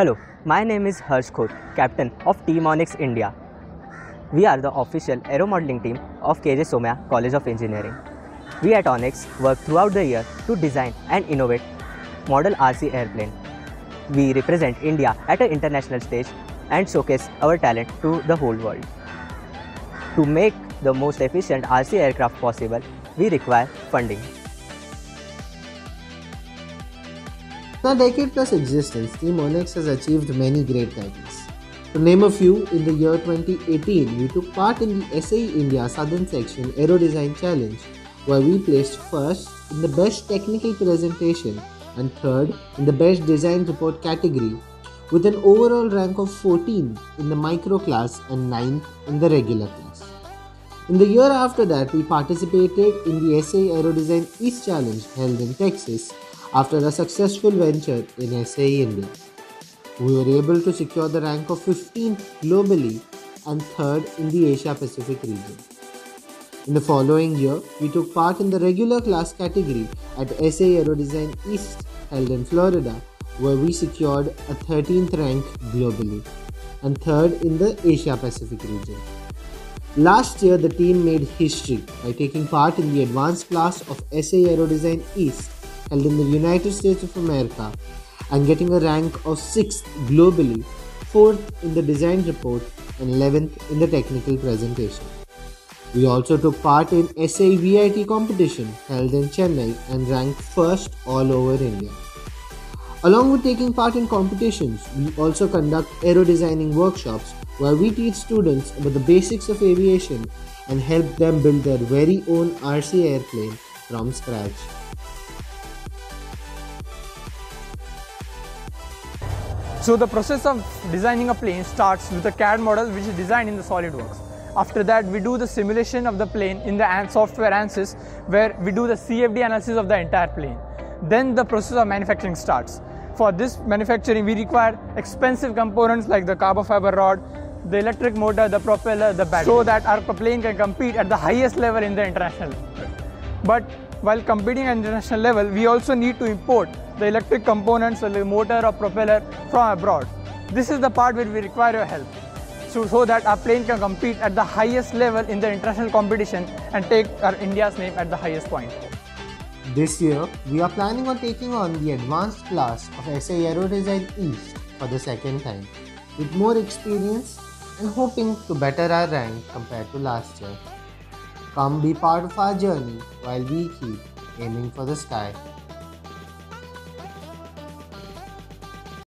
Hello, my name is Harsh Khot, captain of Team Onyx India. We are the official aero modeling team of KJ Somaiya College of Engineering. We at Onyx work throughout the year to design and innovate model RC airplane. We represent India at an international stage and showcase our talent to the whole world. To make the most efficient RC aircraft possible, we require funding. In a decade plus existence, Team Onyx has achieved many great titles. To name a few, in the year 2018, we took part in the SAE India Southern Section Aero Design Challenge, where we placed first in the Best Technical Presentation and third in the Best Design Report category, with an overall rank of 14 in the micro class and 9th in the regular class. In the year after that, we participated in the SAE Aero Design East Challenge held in Texas after a successful venture in SAE India. We were able to secure the rank of 15th globally and 3rd in the Asia Pacific region. In the following year, we took part in the regular class category at SAE Aero Design East held in Florida, where we secured a 13th rank globally and 3rd in the Asia Pacific region. Last year, the team made history by taking part in the advanced class of SAE Aero Design East held in the United States of America and getting a rank of 6th globally, 4th in the design report, and 11th in the technical presentation. We also took part in SAE VIT competition held in Chennai and ranked first all over India. Along with taking part in competitions, we also conduct aero designing workshops where we teach students about the basics of aviation and help them build their very own RC airplane from scratch. So the process of designing a plane starts with a CAD model which is designed in the SolidWorks. After that, we do the simulation of the plane in the software ANSYS where we do the CFD analysis of the entire plane. Then the process of manufacturing starts. For this manufacturing, we require expensive components like the carbon fiber rod, the electric motor, the propeller, the battery, so that our plane can compete at the highest level in the international. But while competing at international level, we also need to import the electric components, the motor or propeller from abroad. This is the part where we require your help. So, so that our plane can compete at the highest level in the international competition and take our India's name at the highest point. This year, we are planning on taking on the advanced class of SAE Aero Design East for the second time, with more experience and hoping to better our rank compared to last year. Come be part of our journey while we keep aiming for the sky.